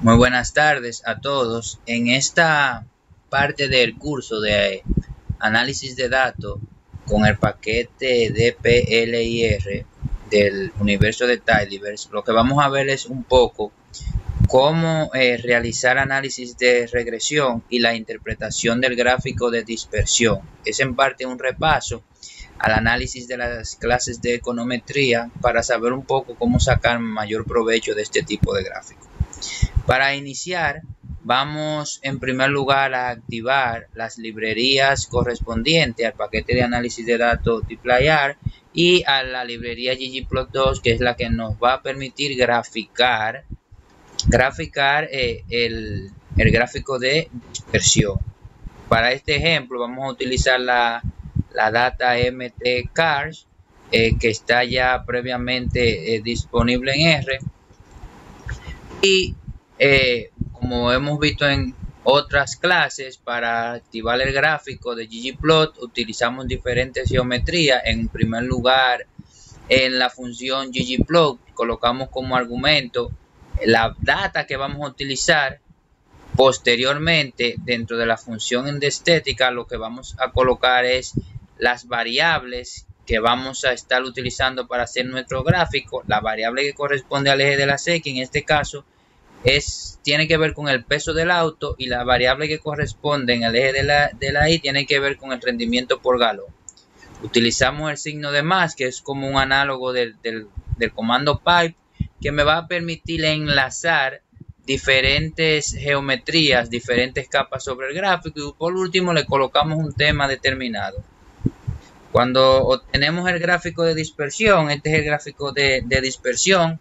Muy buenas tardes a todos. En esta parte del curso de análisis de datos con el paquete DPLIR del universo de Tidyverse, lo que vamos a ver es un poco cómo eh, realizar análisis de regresión y la interpretación del gráfico de dispersión. Es en parte un repaso al análisis de las clases de econometría para saber un poco cómo sacar mayor provecho de este tipo de gráfico. Para iniciar, vamos en primer lugar a activar las librerías correspondientes al paquete de análisis de datos dplyr y a la librería ggplot2 que es la que nos va a permitir graficar graficar eh, el, gráfico de dispersión. Para este ejemplo vamos a utilizar la, data mtcars eh, que está ya previamente eh, disponible en R y eh, como hemos visto en otras clases, para activar el gráfico de ggplot utilizamos diferentes geometrías. En primer lugar, en la función ggplot colocamos como argumento la data que vamos a utilizar. Posteriormente, dentro de la función de estética, lo que vamos a colocar es las variables que vamos a estar utilizando para hacer nuestro gráfico. La variable que corresponde al eje de la X, en este caso, es, tiene que ver con el peso del auto y la variable que corresponde en el eje de la, de la I tiene que ver con el rendimiento por galón. Utilizamos el signo de más, que es como un análogo del, comando pipe, que me va a permitir enlazar diferentes geometrías, diferentes capas sobre el gráfico y por último le colocamos un tema determinado. Cuando obtenemos el gráfico de dispersión, este es el gráfico de dispersión,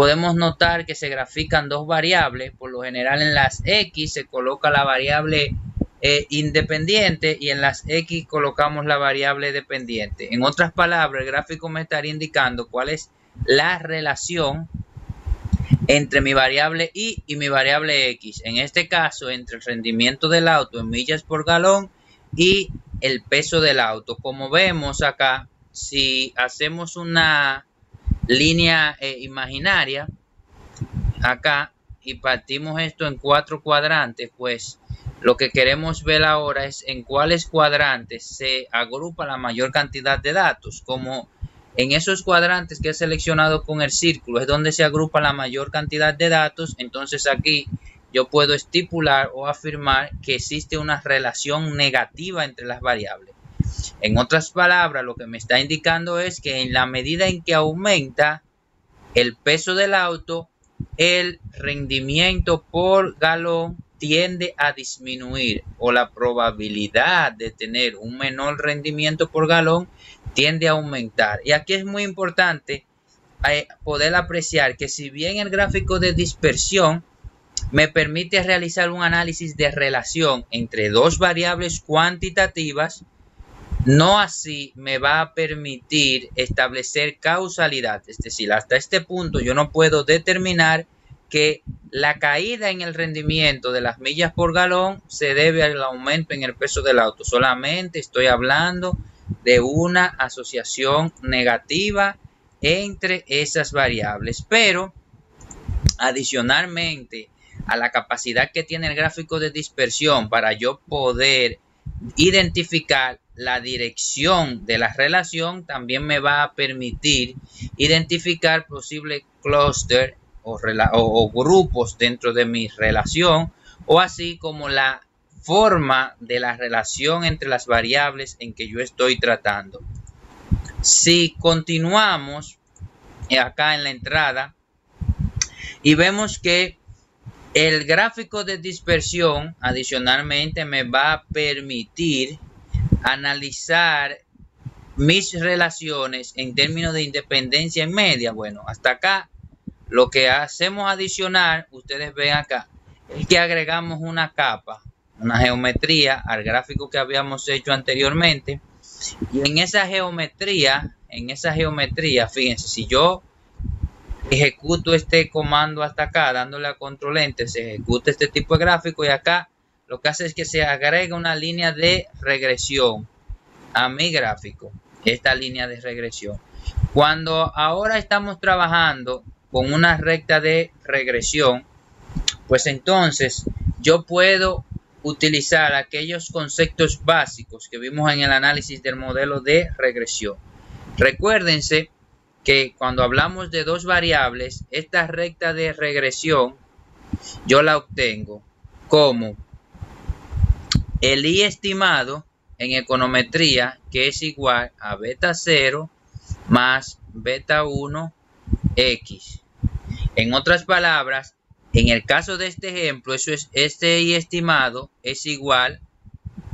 podemos notar que se grafican dos variables. Por lo general en las X se coloca la variable eh, independiente y en las X colocamos la variable dependiente. En otras palabras, el gráfico me estaría indicando cuál es la relación entre mi variable Y y mi variable X. En este caso, entre el rendimiento del auto en millas por galón y el peso del auto. Como vemos acá, si hacemos una línea eh, imaginaria acá y partimos esto en cuatro cuadrantes, pues lo que queremos ver ahora es en cuáles cuadrantes se agrupa la mayor cantidad de datos. Como en esos cuadrantes que he seleccionado con el círculo es donde se agrupa la mayor cantidad de datos, entonces aquí yo puedo estipular o afirmar que existe una relación negativa entre las variables. En otras palabras, lo que me está indicando es que en la medida en que aumenta el peso del auto, el rendimiento por galón tiende a disminuir o la probabilidad de tener un menor rendimiento por galón tiende a aumentar. Y aquí es muy importante eh, poder apreciar que si bien el gráfico de dispersión me permite realizar un análisis de relación entre dos variables cuantitativas, no así me va a permitir establecer causalidad. Es decir, hasta este punto yo no puedo determinar que la caída en el rendimiento de las millas por galón se debe al aumento en el peso del auto. Solamente estoy hablando de una asociación negativa entre esas variables. Pero adicionalmente a la capacidad que tiene el gráfico de dispersión para yo poder identificar la dirección de la relación también me va a permitir identificar posibles clúster o, o, grupos dentro de mi relación o así como la forma de la relación entre las variables en que yo estoy tratando. Si continuamos acá en la entrada y vemos que el gráfico de dispersión adicionalmente me va a permitir analizar mis relaciones en términos de independencia en media. Bueno, hasta acá lo que hacemos adicional, ustedes ven acá, es que agregamos una capa, una geometría al gráfico que habíamos hecho anteriormente. Y en esa geometría, en esa geometría, fíjense, si yo ejecuto este comando hasta acá, dándole a control enter, se ejecuta este tipo de gráfico y acá lo que hace es que se agrega una línea de regresión a mi gráfico, esta línea de regresión. Cuando ahora estamos trabajando con una recta de regresión, pues entonces yo puedo utilizar aquellos conceptos básicos que vimos en el análisis del modelo de regresión. Recuérdense que cuando hablamos de dos variables, esta recta de regresión yo la obtengo como el i estimado en econometría que es igual a beta 0 más beta 1 x. En otras palabras, en el caso de este ejemplo, eso es, este i estimado es igual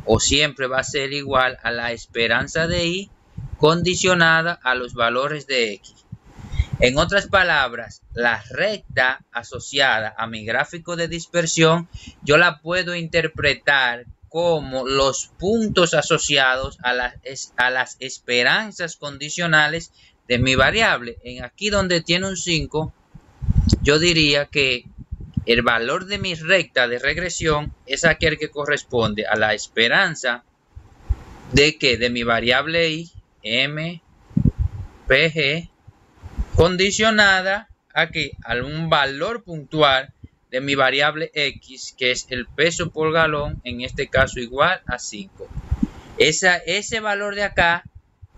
o siempre va a ser igual a la esperanza de i condicionada a los valores de x. En otras palabras, la recta asociada a mi gráfico de dispersión, yo la puedo interpretar como los puntos asociados a las, a las esperanzas condicionales de mi variable. En aquí donde tiene un 5, yo diría que el valor de mi recta de regresión es aquel que corresponde a la esperanza de que de mi variable i, m, pg, condicionada a un valor puntual de mi variable x, que es el peso por galón, en este caso igual a 5. Esa, ese valor de acá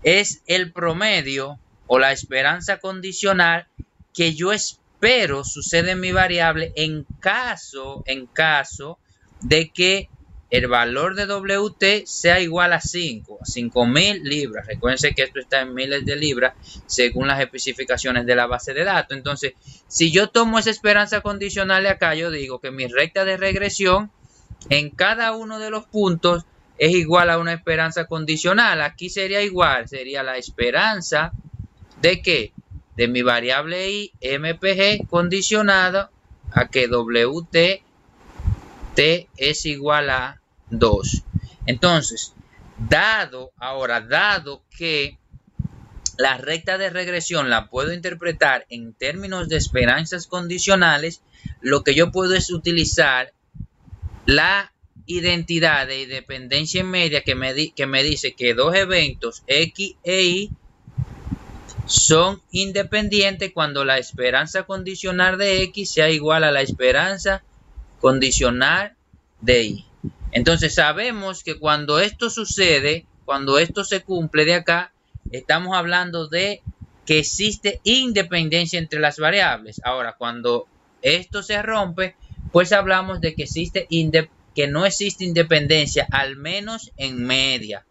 es el promedio o la esperanza condicional que yo espero sucede en mi variable en caso, en caso de que el valor de WT sea igual a 5, a 5000 libras. Recuerden que esto está en miles de libras según las especificaciones de la base de datos. Entonces, si yo tomo esa esperanza condicional de acá, yo digo que mi recta de regresión en cada uno de los puntos es igual a una esperanza condicional. Aquí sería igual, sería la esperanza de que de mi variable i mpg condicionada a que WT t es igual a 2. Entonces, dado, ahora, dado que la recta de regresión la puedo interpretar en términos de esperanzas condicionales, lo que yo puedo es utilizar la identidad de independencia media que me, que me dice que dos eventos X e Y son independientes cuando la esperanza condicional de X sea igual a la esperanza condicional de Y. Entonces sabemos que cuando esto sucede, cuando esto se cumple de acá, estamos hablando de que existe independencia entre las variables. Ahora, cuando esto se rompe, pues hablamos de que existe que no existe independencia, al menos en media.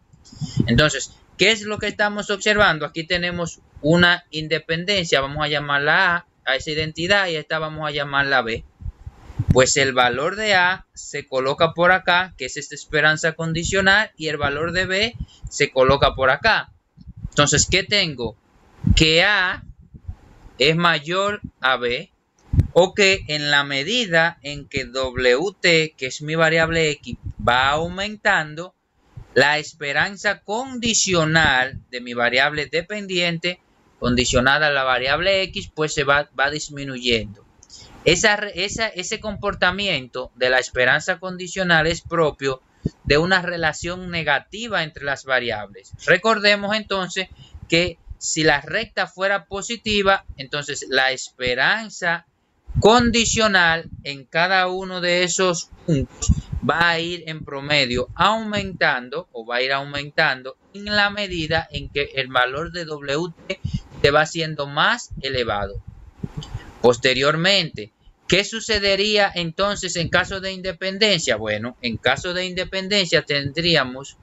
Entonces, ¿qué es lo que estamos observando? Aquí tenemos una independencia, vamos a llamarla A, a esa identidad, y esta vamos a llamarla B. Pues el valor de A se coloca por acá, que es esta esperanza condicional, y el valor de B se coloca por acá. Entonces, ¿qué tengo? Que A es mayor a B, o que en la medida en que WT, que es mi variable X, va aumentando, la esperanza condicional de mi variable dependiente, condicionada a la variable X, pues se va, va disminuyendo ese comportamiento de la esperanza condicional es propio de una relación negativa entre las variables. Recordemos entonces que si la recta fuera positiva, entonces la esperanza condicional en cada uno de esos puntos va a ir en promedio aumentando o va a ir aumentando en la medida en que el valor de WT se va siendo más elevado. Posteriormente, ¿Qué sucedería entonces en caso de independencia? Bueno, en caso de independencia tendríamos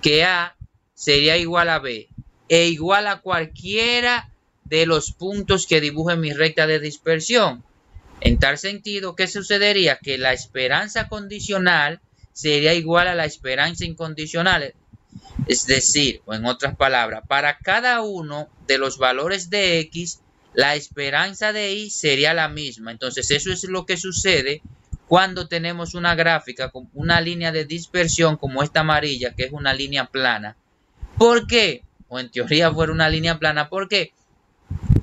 que A sería igual a B e igual a cualquiera de los puntos que dibuje mi recta de dispersión. En tal sentido, ¿qué sucedería? Que la esperanza condicional sería igual a la esperanza incondicional. Es decir, o en otras palabras, para cada uno de los valores de X, la esperanza de I sería la misma. Entonces, eso es lo que sucede cuando tenemos una gráfica con una línea de dispersión como esta amarilla, que es una línea plana. ¿Por qué? O en teoría fuera una línea plana. ¿Por qué?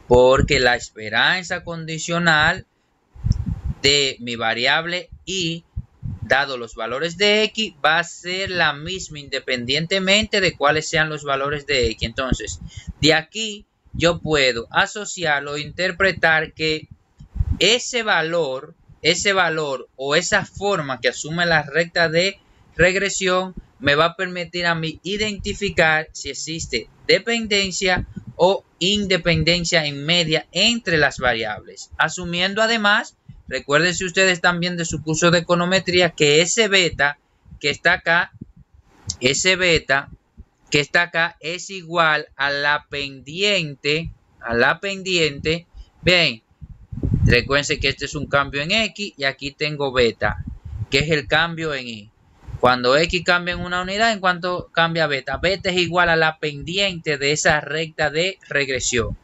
Porque la esperanza condicional de mi variable i, dado los valores de x, va a ser la misma independientemente de cuáles sean los valores de x. Entonces, de aquí yo puedo asociarlo, interpretar que ese valor, ese valor o esa forma que asume la recta de regresión me va a permitir a mí identificar si existe dependencia o independencia en media entre las variables. Asumiendo además, recuerden si ustedes también de su curso de econometría, que ese beta que está acá, ese beta que está acá es igual a la pendiente, a la pendiente, ven, recuerden que este es un cambio en X y aquí tengo beta, que es el cambio en Y. Cuando X cambia en una unidad, ¿en cuanto cambia beta? Beta es igual a la pendiente de esa recta de regresión.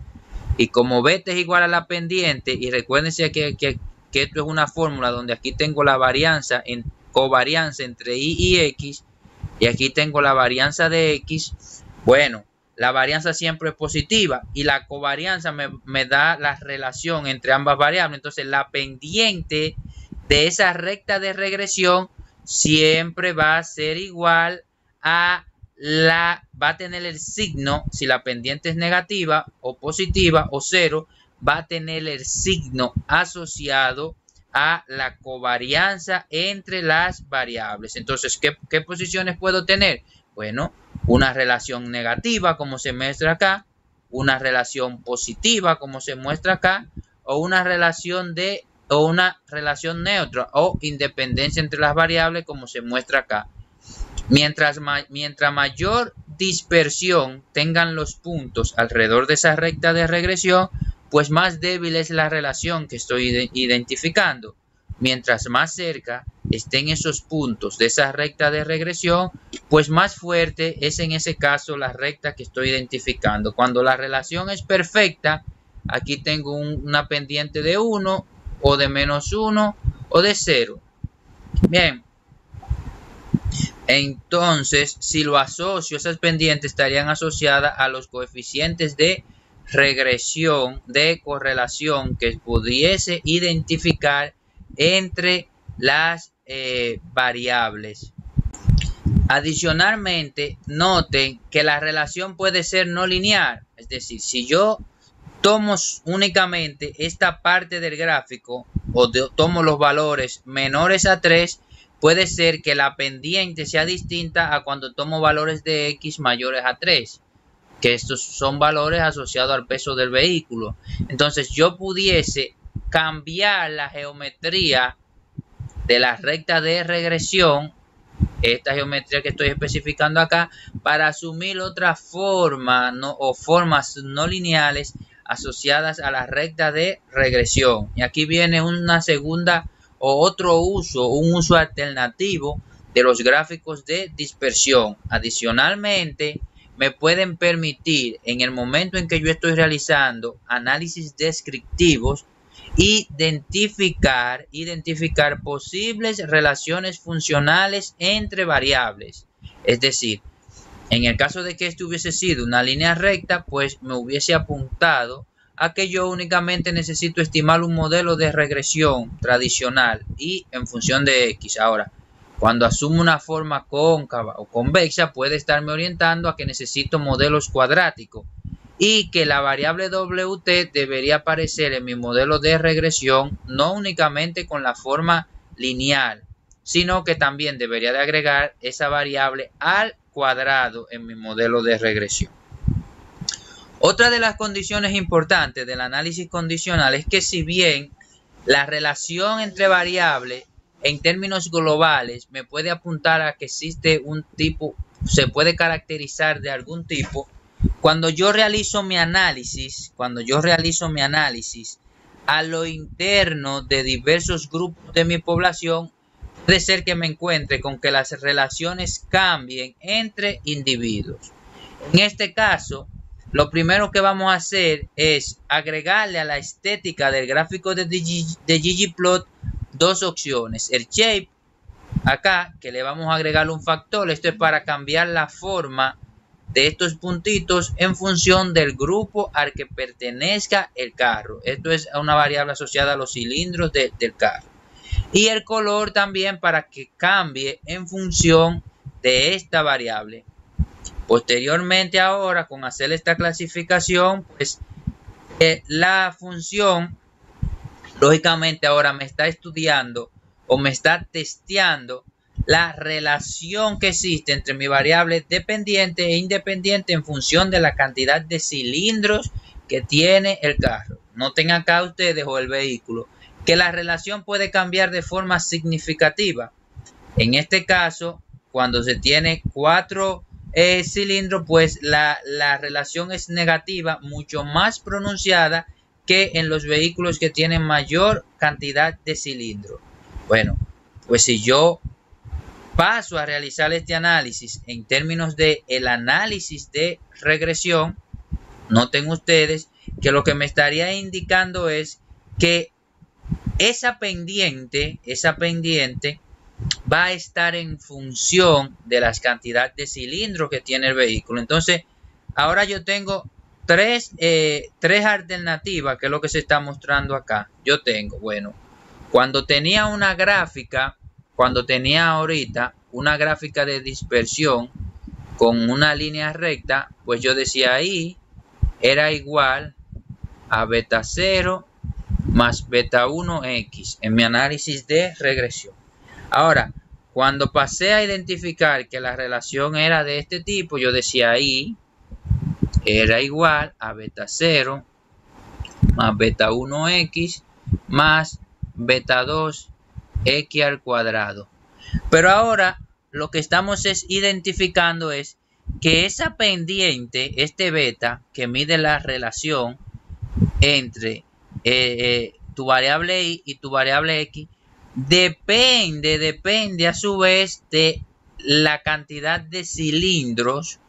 Y como beta es igual a la pendiente, y recuérdense que, que, esto es una fórmula donde aquí tengo la varianza en covarianza entre y y x, y aquí tengo la varianza de x, bueno, la varianza siempre es positiva y la covarianza me, me da la relación entre ambas variables. Entonces, la pendiente de esa recta de regresión siempre va a ser igual a la, va a tener el signo, si la pendiente es negativa o positiva o cero, va a tener el signo asociado a la covarianza entre las variables. Entonces, ¿qué, ¿qué, posiciones puedo tener? Bueno, una relación negativa como se muestra acá, una relación positiva como se muestra acá, o una relación de o una relación neutra o independencia entre las variables como se muestra acá. Mientras, mientras mayor dispersión tengan los puntos alrededor de esa recta de regresión, pues más débil es la relación que estoy identificando. Mientras más cerca estén esos puntos de esa recta de regresión, pues más fuerte es en ese caso la recta que estoy identificando. Cuando la relación es perfecta, aquí tengo una pendiente de 1 o de menos 1 o de 0. Bien. Entonces, si lo asocio, esas pendientes estarían asociadas a los coeficientes de regresión, de correlación que pudiese identificar entre las eh, variables. Adicionalmente, noten que la relación puede ser no lineal. Es decir, si yo tomo únicamente esta parte del gráfico o tomo los valores menores a 3, puede ser que la pendiente sea distinta a cuando tomo valores de X mayores a 3, que estos son valores asociados al peso del vehículo. Entonces yo pudiese cambiar la geometría de la recta de regresión, esta geometría que estoy especificando acá, para asumir otra forma o formas no lineales asociadas a la recta de regresión. Y aquí viene una segunda o otro uso, un uso alternativo de los gráficos de dispersión. Adicionalmente, me pueden permitir en el momento en que yo estoy realizando análisis descriptivos identificar identificar posibles relaciones funcionales entre variables. Es decir, en el caso de que esto hubiese sido una línea recta, pues me hubiese apuntado a que yo únicamente necesito estimar un modelo de regresión tradicional y en función de X. Ahora, cuando asumo una forma cóncava o convexa, puede estarme orientando a que necesito modelos cuadráticos y que la variable WT debería aparecer en mi modelo de regresión no únicamente con la forma lineal, sino que también debería de agregar esa variable al cuadrado en mi modelo de regresión. Otra de las condiciones importantes del análisis condicional es que si bien la relación entre variables en términos globales me puede apuntar a que existe un tipo, se puede caracterizar de algún tipo, cuando yo realizo mi análisis, cuando yo realizo mi análisis a lo interno de diversos grupos de mi población, Puede ser que me encuentre con que las relaciones cambien entre individuos. En este caso, lo primero que vamos a hacer es agregarle a la estética del gráfico de, de ggplot dos opciones. El shape, acá, que le vamos a agregar un factor. Esto es para cambiar la forma de estos puntitos en función del grupo al que pertenezca el carro. Esto es una variable asociada a los cilindros del carro y el color también para que cambie en función de esta variable. Posteriormente ahora con hacer esta clasificación pues eh, la función lógicamente ahora me está estudiando o me está testeando la relación que existe entre mi variable dependiente e independiente en función de la cantidad de cilindros que tiene el carro. Noten acá ustedes o el vehículo que la relación puede cambiar de forma significativa. En este caso, cuando se tiene cuatro eh, cilindros, pues la, la relación es negativa, mucho más pronunciada que en los vehículos que tienen mayor cantidad de cilindros. Bueno, pues si yo paso a realizar este análisis en términos de el análisis de regresión, noten ustedes que lo que me estaría indicando es que esa pendiente, esa pendiente va a estar en función de las cantidades de cilindros que tiene el vehículo. Entonces, ahora yo tengo tres, eh, tres alternativas, que es lo que se está mostrando acá. Yo tengo, bueno, cuando tenía una gráfica, cuando tenía ahorita una gráfica de dispersión con una línea recta, pues yo decía ahí era igual a beta 0 más beta 1x en mi análisis de regresión. Ahora, cuando pasé a identificar que la relación era de este tipo, yo decía ahí era igual a beta 0 más beta 1x más beta 2 x al cuadrado. Pero ahora lo que estamos es identificando es que esa pendiente, este beta que mide la relación entre eh, eh, tu variable y y tu variable x, depende, depende a su vez de la cantidad de cilindros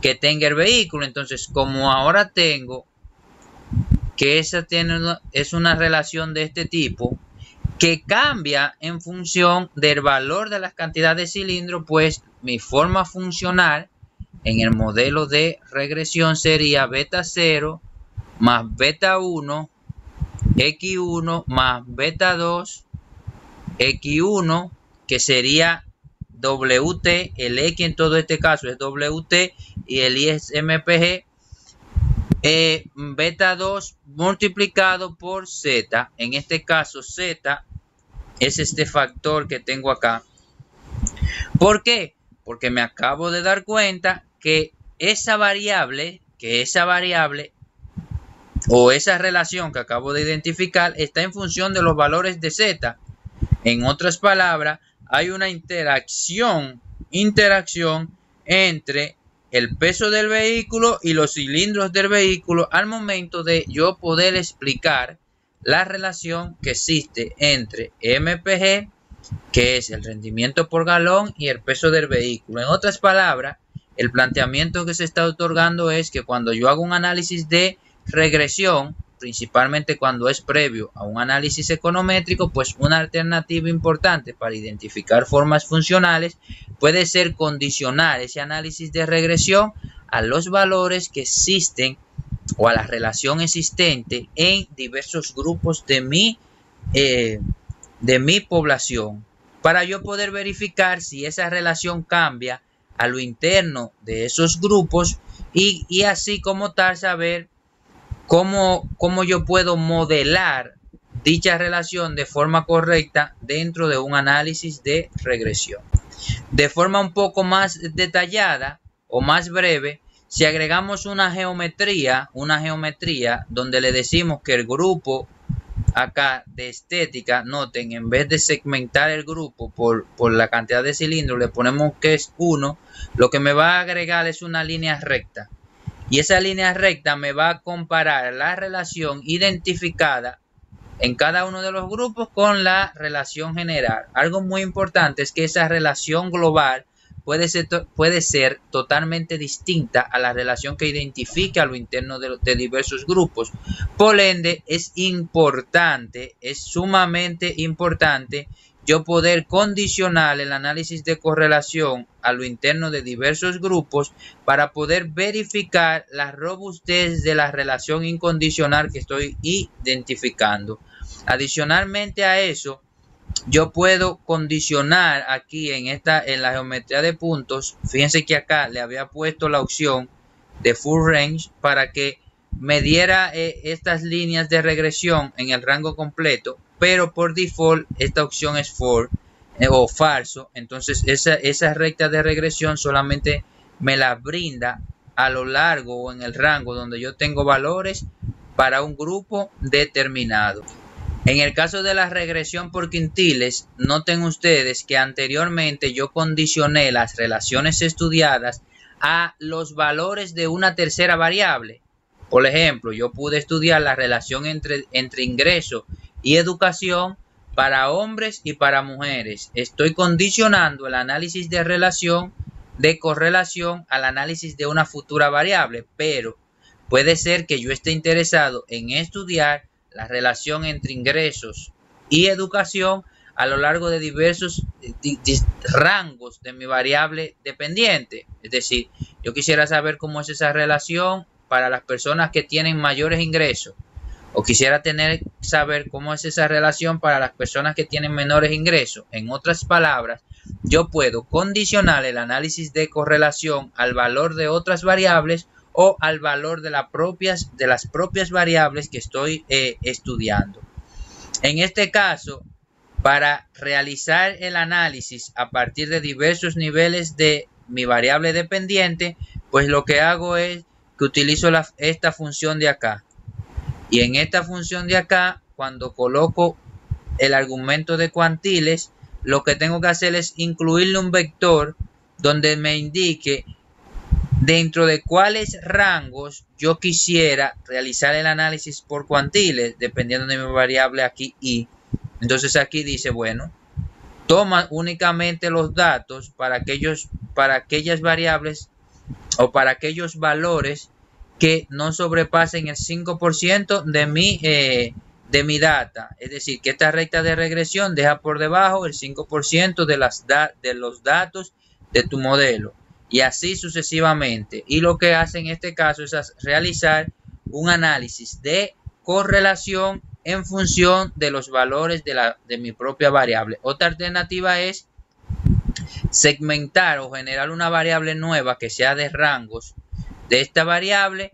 que tenga el vehículo. Entonces, como ahora tengo que esa tiene es una relación de este tipo, que cambia en función del valor de las cantidades de cilindros, pues mi forma funcional en el modelo de regresión sería beta 0 más beta 1, x1 más beta 2, x1, que sería WT, el X en todo este caso es WT y el Y es MPG, eh, beta 2 multiplicado por Z, en este caso Z es este factor que tengo acá. ¿Por qué? Porque me acabo de dar cuenta que esa variable, que esa variable o esa relación que acabo de identificar está en función de los valores de Z. En otras palabras, hay una interacción, interacción entre el peso del vehículo y los cilindros del vehículo al momento de yo poder explicar la relación que existe entre MPG, que es el rendimiento por galón, y el peso del vehículo. En otras palabras, el planteamiento que se está otorgando es que cuando yo hago un análisis de regresión, principalmente cuando es previo a un análisis econométrico, pues una alternativa importante para identificar formas funcionales puede ser condicionar ese análisis de regresión a los valores que existen o a la relación existente en diversos grupos de mi, eh, de mi población para yo poder verificar si esa relación cambia a lo interno de esos grupos y, y así como tal saber cómo, cómo yo puedo modelar dicha relación de forma correcta dentro de un análisis de regresión. De forma un poco más detallada o más breve, si agregamos una geometría, una geometría donde le decimos que el grupo acá de estética, noten, en vez de segmentar el grupo por, por la cantidad de cilindros, le ponemos que es 1, lo que me va a agregar es una línea recta. Y esa línea recta me va a comparar la relación identificada en cada uno de los grupos con la relación general. Algo muy importante es que esa relación global puede ser, totalmente distinta a la relación que identifica a lo interno de, de, diversos grupos. Por ende, es importante, es sumamente importante yo poder condicionar el análisis de correlación a lo interno de diversos grupos para poder verificar la robustez de la relación incondicional que estoy identificando. Adicionalmente a eso, yo puedo condicionar aquí en esta en la geometría de puntos fíjense que acá le había puesto la opción de full range para que me diera eh, estas líneas de regresión en el rango completo, pero por default esta opción es for eh, o falso, entonces esa, recta de regresión solamente me la brinda a lo largo o en el rango donde yo tengo valores para un grupo determinado. En el caso de la regresión por quintiles, noten ustedes que anteriormente yo condicioné las relaciones estudiadas a los valores de una tercera variable. Por ejemplo, yo pude estudiar la relación entre, entre ingreso y educación para hombres y para mujeres. Estoy condicionando el análisis de relación de correlación al análisis de una futura variable, pero puede ser que yo esté interesado en estudiar la relación entre ingresos y educación a lo largo de diversos rangos de mi variable dependiente. Es decir, yo quisiera saber cómo es esa relación para las personas que tienen mayores ingresos. O quisiera tener saber cómo es esa relación para las personas que tienen menores ingresos. En otras palabras, yo puedo condicionar el análisis de correlación al valor de otras variables o al valor de, las propias variables que estoy eh, estudiando. En este caso, para realizar el análisis a partir de diversos niveles de mi variable dependiente, pues lo que hago es que utilizo esta función de acá. Y en esta función de acá, cuando coloco el argumento de cuantiles, lo que tengo que hacer es incluirle un vector donde me indique dentro de cuáles rangos yo quisiera realizar el análisis por cuantiles, dependiendo de mi variable aquí y. Entonces aquí dice, bueno, toma únicamente los datos para aquellos para aquellas variables o para aquellos valores que no sobrepasen el 5% de mi eh, de mi data. Es decir, que esta recta de regresión deja por debajo el 5% de, las de los datos de tu modelo. Y así sucesivamente. Y lo que hace en este caso es realizar un análisis de correlación en función de los valores de, la, de mi propia variable. Otra alternativa es segmentar o generar una variable nueva que sea de rangos de esta variable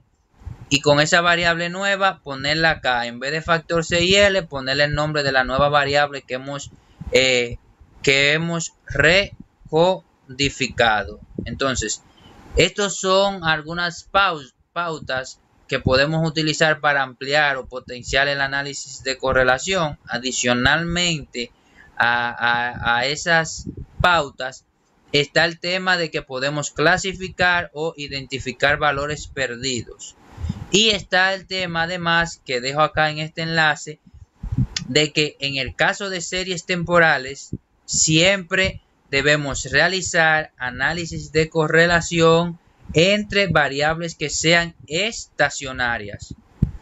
y con esa variable nueva ponerla acá. En vez de factor C y L, ponerle el nombre de la nueva variable que hemos, eh, que hemos recodificado. Entonces, estos son algunas pautas que podemos utilizar para ampliar o potenciar el análisis de correlación. Adicionalmente a esas pautas, está el tema de que podemos clasificar o identificar valores perdidos. Y está el tema además que dejo acá en este enlace de que en el caso de series temporales siempre debemos realizar análisis de correlación entre variables que sean estacionarias.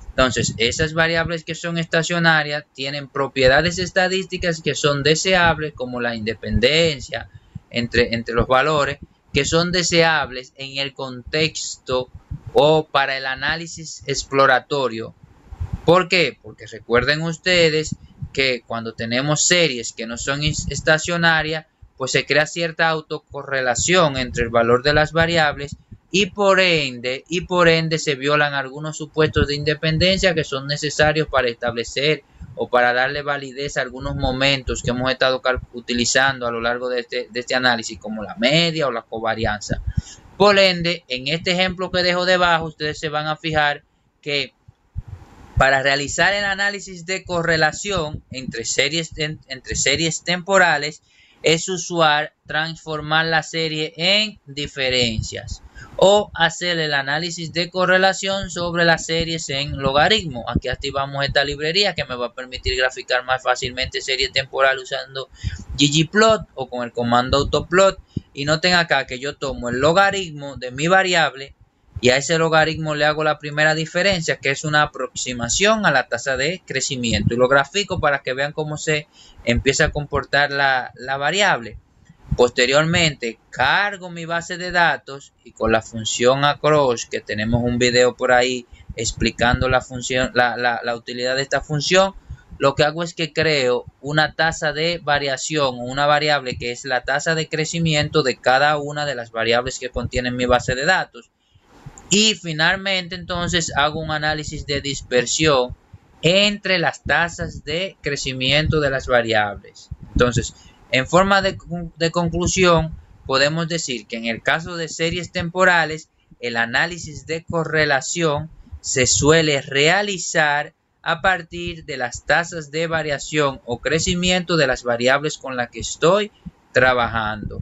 Entonces, esas variables que son estacionarias tienen propiedades estadísticas que son deseables, como la independencia entre, entre los valores, que son deseables en el contexto o para el análisis exploratorio. ¿Por qué? Porque recuerden ustedes que cuando tenemos series que no son estacionarias, pues se crea cierta autocorrelación entre el valor de las variables y por ende y por ende se violan algunos supuestos de independencia que son necesarios para establecer o para darle validez a algunos momentos que hemos estado utilizando a lo largo de este, de este análisis como la media o la covarianza. Por ende, en este ejemplo que dejo debajo, ustedes se van a fijar que para realizar el análisis de correlación entre series, entre series temporales, es usual transformar la serie en diferencias o hacer el análisis de correlación sobre las series en logaritmo. Aquí activamos esta librería que me va a permitir graficar más fácilmente serie temporal usando ggplot o con el comando autoplot. Y noten acá que yo tomo el logaritmo de mi variable y a ese logaritmo le hago la primera diferencia que es una aproximación a la tasa de crecimiento. Y lo grafico para que vean cómo se empieza a comportar la, la variable. Posteriormente cargo mi base de datos y con la función across que tenemos un video por ahí explicando la función, la, utilidad de esta función, lo que hago es que creo una tasa de variación o una variable que es la tasa de crecimiento de cada una de las variables que contienen mi base de datos. Y finalmente entonces hago un análisis de dispersión entre las tasas de crecimiento de las variables. Entonces, en forma de, de conclusión, podemos decir que en el caso de series temporales, el análisis de correlación se suele realizar a partir de las tasas de variación o crecimiento de las variables con las que estoy trabajando.